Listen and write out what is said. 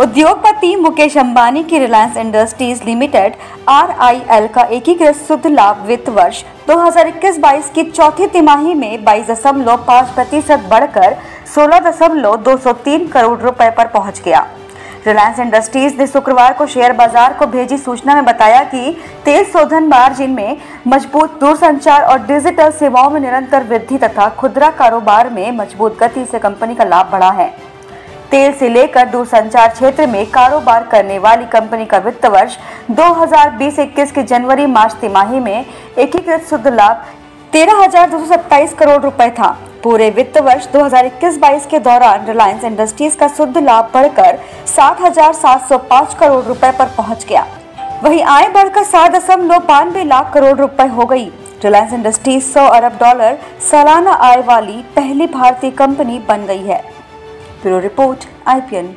उद्योगपति मुकेश अंबानी की Reliance industries limited RIL का एकीकृत शुद्ध लाभ वित्त वर्ष 2021-22 की चौथी तिमाही में बाईस दशमलव पाँच प्रतिशत बढ़कर सोलह दशमलव दो सौ तीन करोड़ रुपए पर पहुँच गया। रिलायंस इंडस्ट्रीज़ ने शुक्रवार को शेयर बाज़ार को भेजी सूचना में बताया कि तेल शोधन मार्जिन में मज़बूत दूरसंचार और डिजिटल सेवाओं में निरंतर वृद्धि तथा खुदरा कारोबार में मज़बूत गति से कंपनी का लाभ बढ़ा है। तेल से लेकर दूरसंचार क्षेत्र में कारोबार करने वाली कंपनी का वित्त वर्ष 2020-21 के जनवरी मार्च तिमाही में एकीकृत शुद्ध लाभ तेरह करोड़ रुपए था। पूरे वित्त वर्ष 2021-22 के दौरान रिलायंस इंडस्ट्रीज़ का शुद्ध लाभ बढ़कर 60,705 करोड़ रुपए पर पहुँच गया। वहीं आय बढ़कर सात दशमलव बानवे लाख करोड़ रुपए हो गई। रिलायंस इंडस्ट्रीज़ 100 अरब डॉलर सालाना आय वाली पहली भारतीय कंपनी बन गई है। Bureau report IPN.